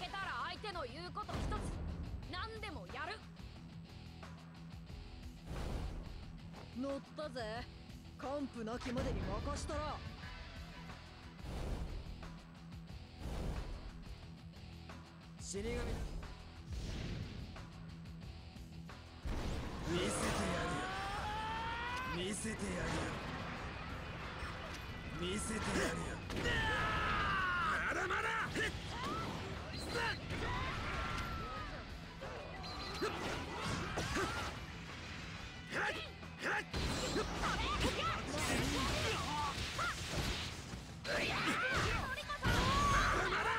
相手の言うこと一つ何でもやる。乗ったぜ。完膚なきまでに任したら。死神だ。見せてやるよ。見せてやるよ。見せてやるよ。まだまだ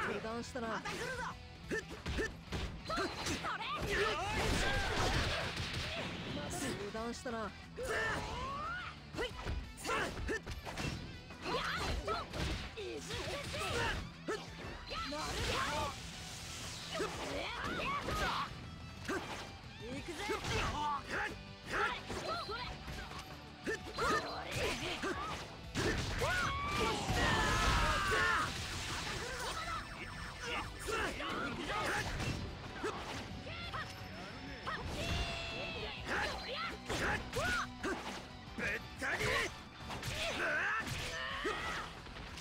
油断したな油断したな行くぜぶった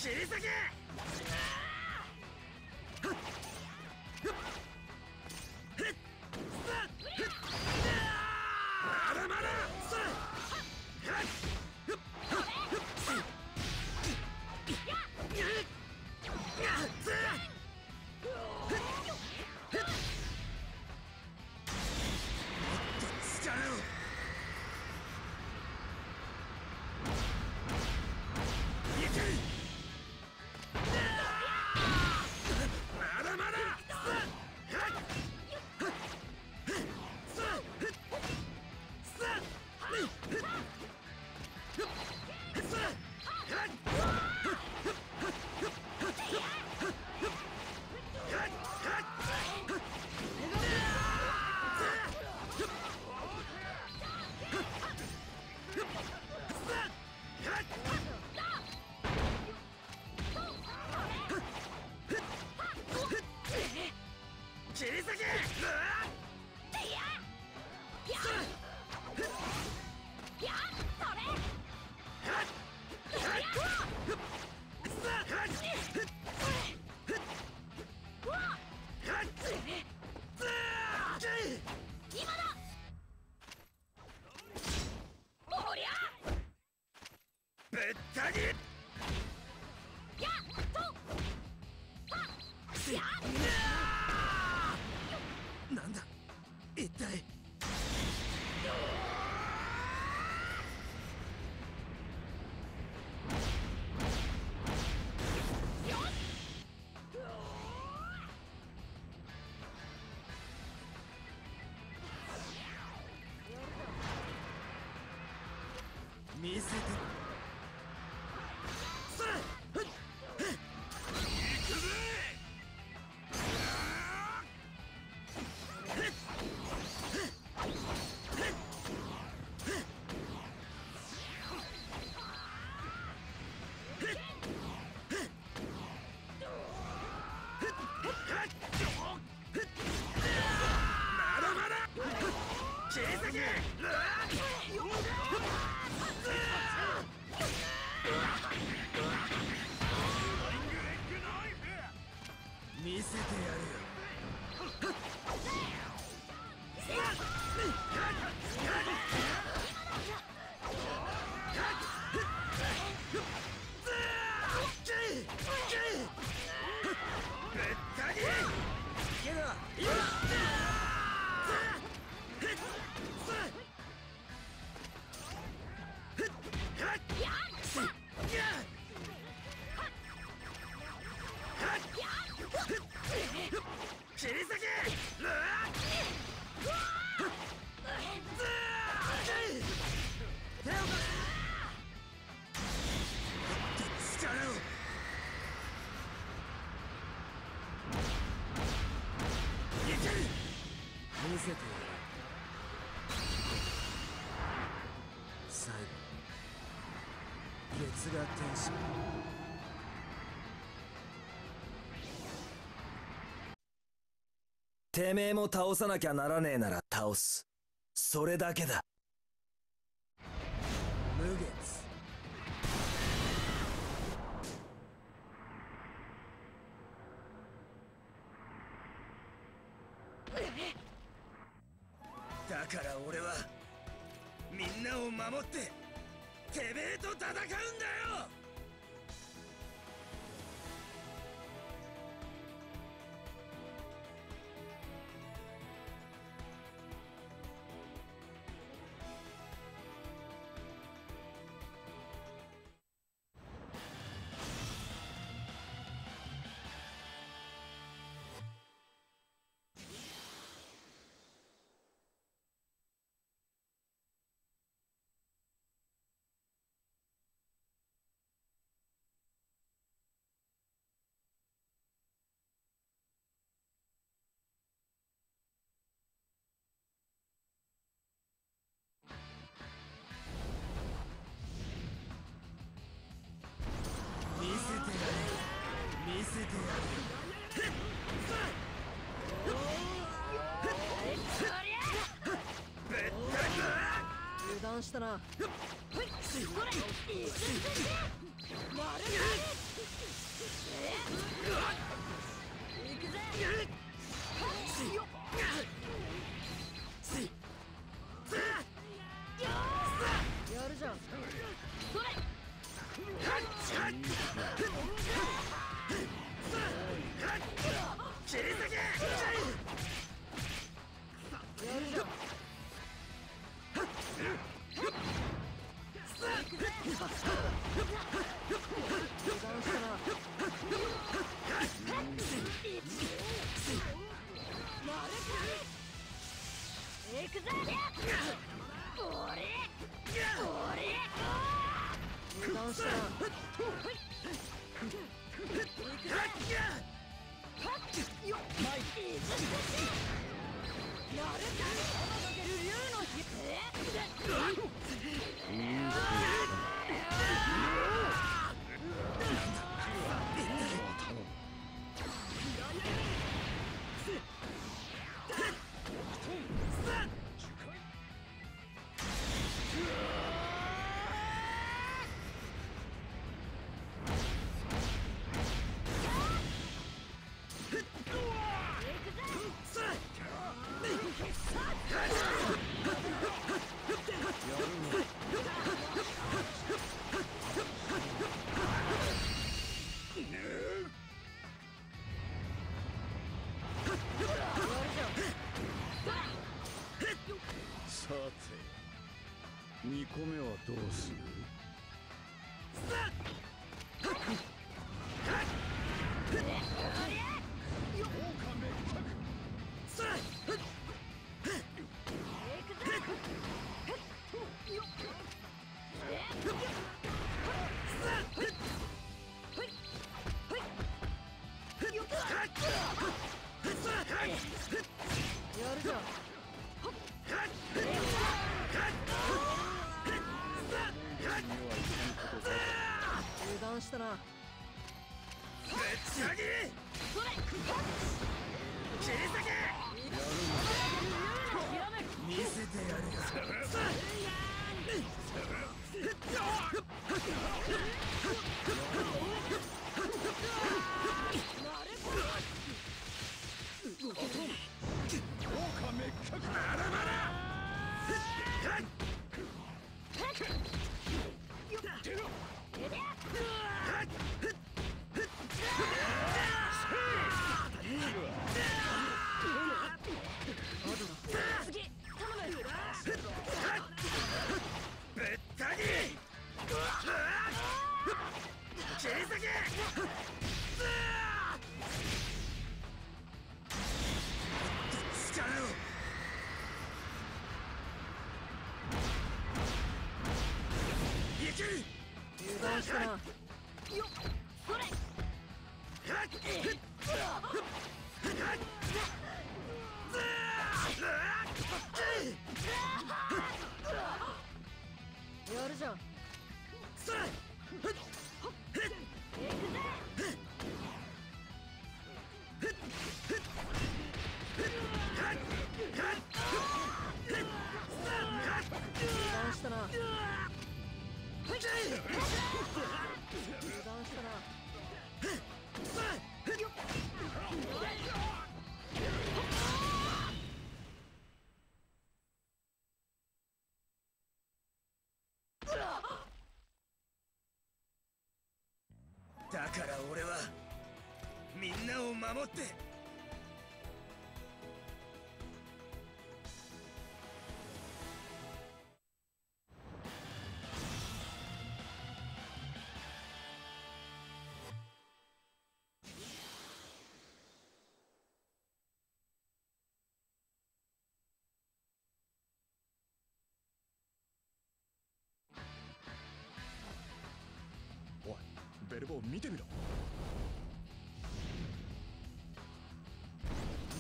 切り裂け最後月が天使。てめえも倒さなきゃならねえなら倒す。それだけだ。守っててめえと戦うんだよ！せてやる油断したな。行くぜ。だから俺はみんなを守ってベルボ見てみろ。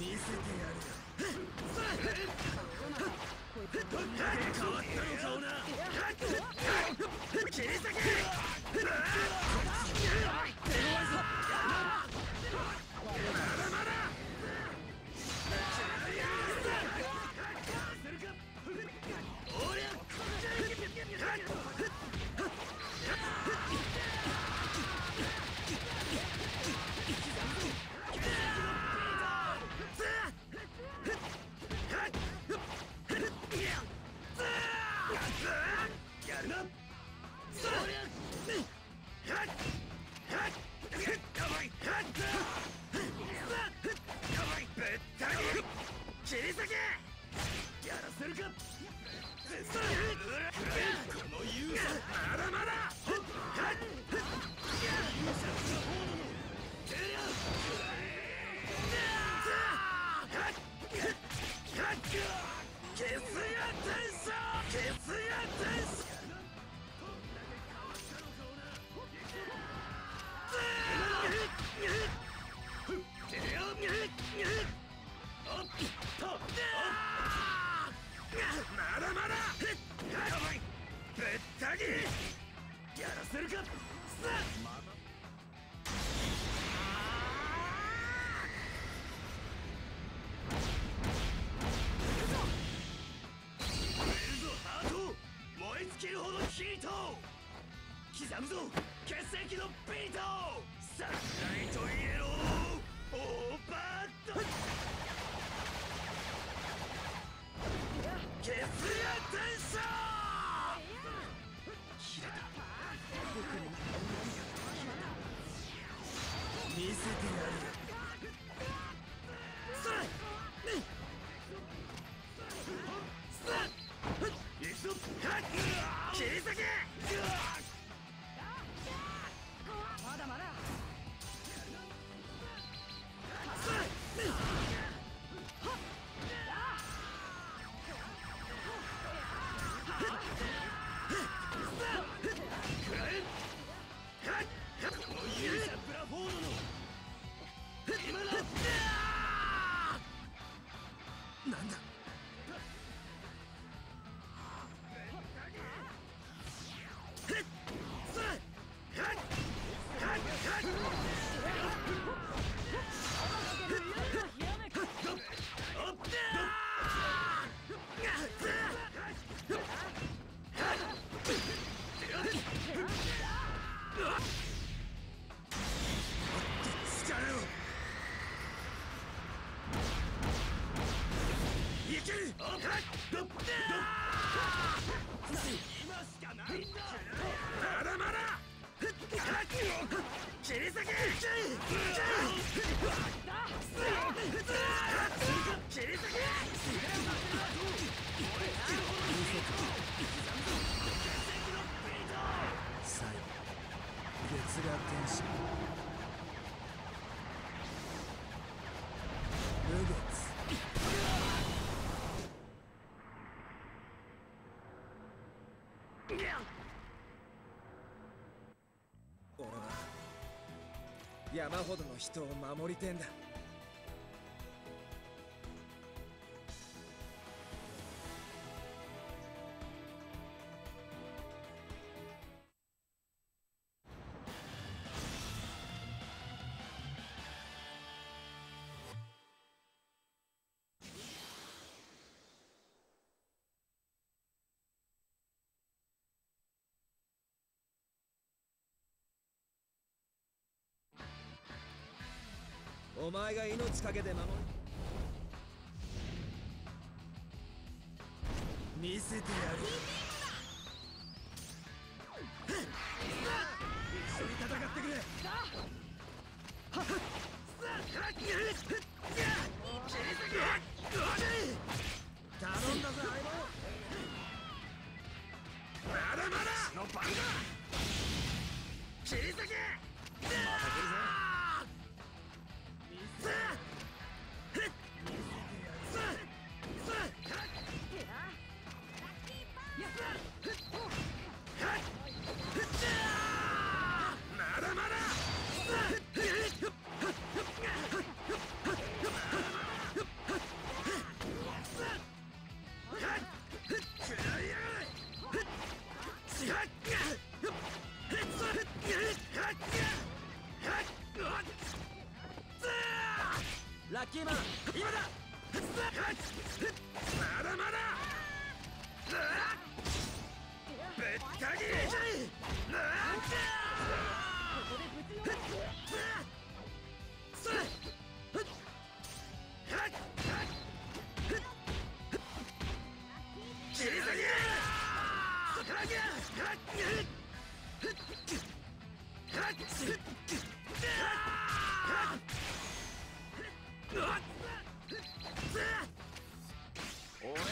見せてやるよ。変わったの顔だ切り裂けせるか？来たるぞ。血液のビート。さあ。山ほどの人を守りてんだ。お前が命かけて守る。見せてやる。一緒に戦ってくれ。頼んだぞ相棒。まだまだ。の番だ切り裂け。俺を学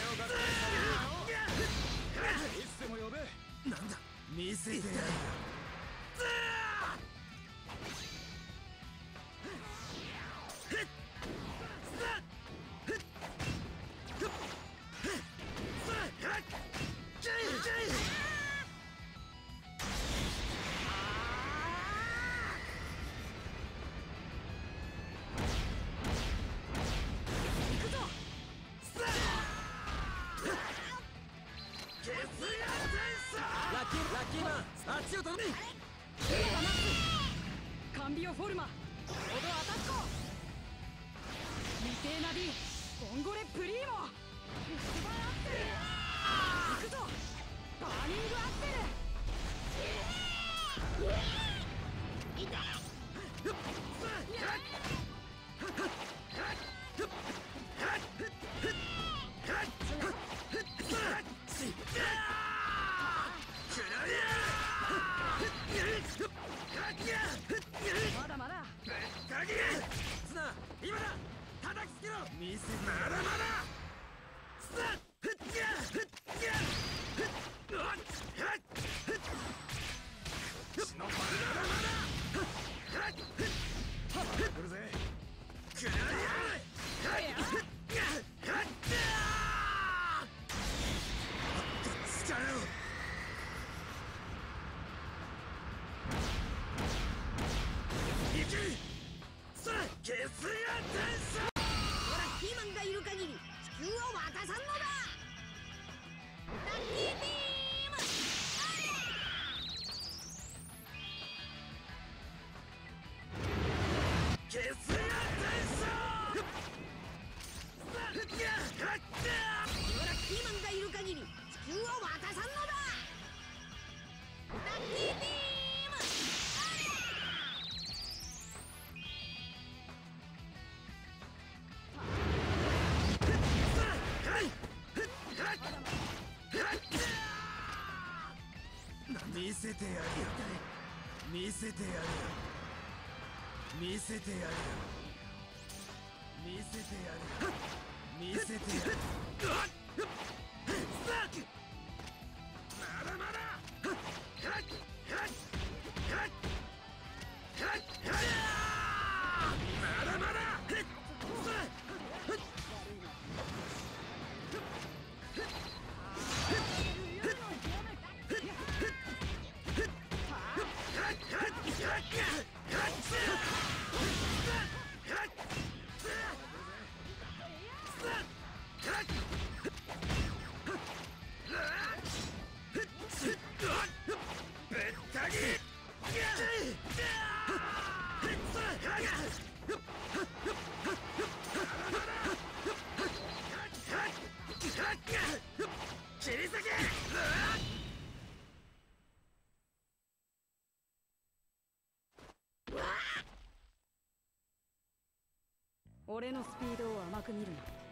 いつでも呼べなんだ見せてやるあっちを頼むカンビオフォルマ。ロードアタッコ。未定ナビボンゴレプリーモ。ビッグバラッツ行くぞ。バーニングアクセル。痛っろ見せまだまだてやるよ。見せてやるよ。見せてやるよ。見せてやるよ。見せてやるよ。俺のスピードを甘く見るな。